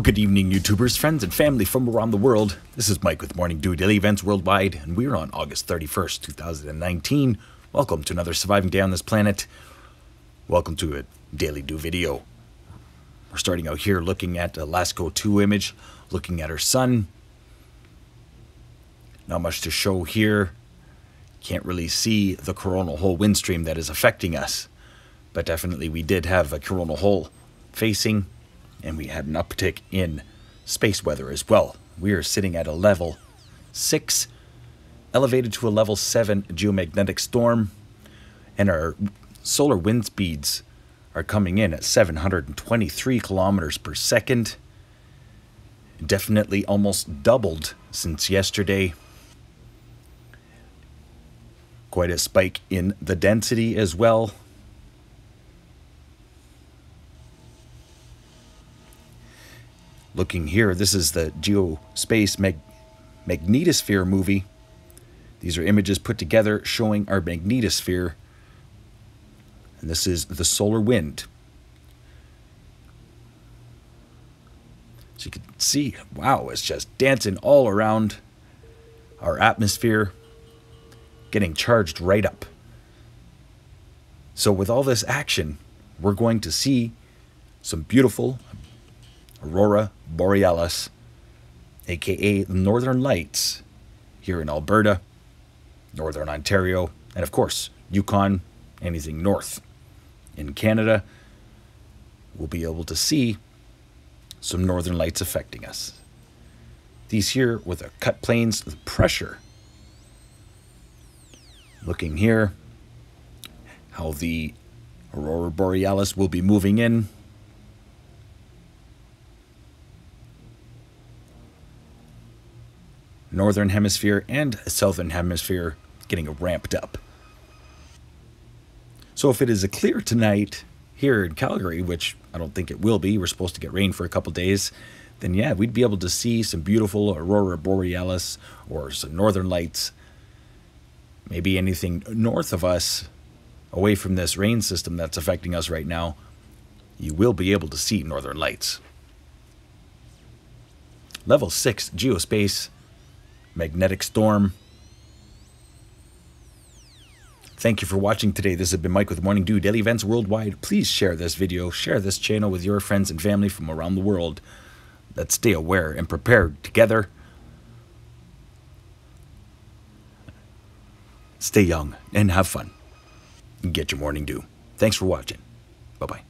Well, good evening, YouTubers, friends, and family from around the world. This is Mike with Morning Dew Daily Events Worldwide, and we're on August 31st, 2019. Welcome to another surviving day on this planet. Welcome to a Daily Dew video. We're starting out here looking at a Lasco 2 image, looking at her sun. Not much to show here. Can't really see the coronal hole wind stream that is affecting us, but definitely we did have a coronal hole facing and we had an uptick in space weather as well. We are sitting at a level 6, elevated to a level 7 geomagnetic storm, and our solar wind speeds are coming in at 723 kilometers per second. Definitely almost doubled since yesterday. Quite a spike in the density as well. Looking here, this is the Geospace Mag Magnetosphere movie. These are images put together showing our magnetosphere. And this is the solar wind. So you can see, wow, it's just dancing all around our atmosphere, getting charged right up. So with all this action, we're going to see some beautiful aurora borealis, aka the Northern Lights, here in Alberta, Northern Ontario, and of course, Yukon, anything north. In Canada, we'll be able to see some northern lights affecting us. These here with the cut planes of pressure. Looking here, how the aurora borealis will be moving in northern hemisphere and southern hemisphere getting ramped up. So if it is a clear tonight here in Calgary, which I don't think it will be, we're supposed to get rain for a couple days, then yeah, we'd be able to see some beautiful aurora borealis or some northern lights. Maybe anything north of us, away from this rain system that's affecting us right now, you will be able to see northern lights. Level 6 Geospace magnetic storm. Thank you for watching today. This has been Mike with Morning Dew Daily Events Worldwide. Please share this video, share this channel with your friends and family from around the world. Let's stay aware and prepared together. Stay young and have fun. Get your morning dew. Thanks for watching. Bye bye.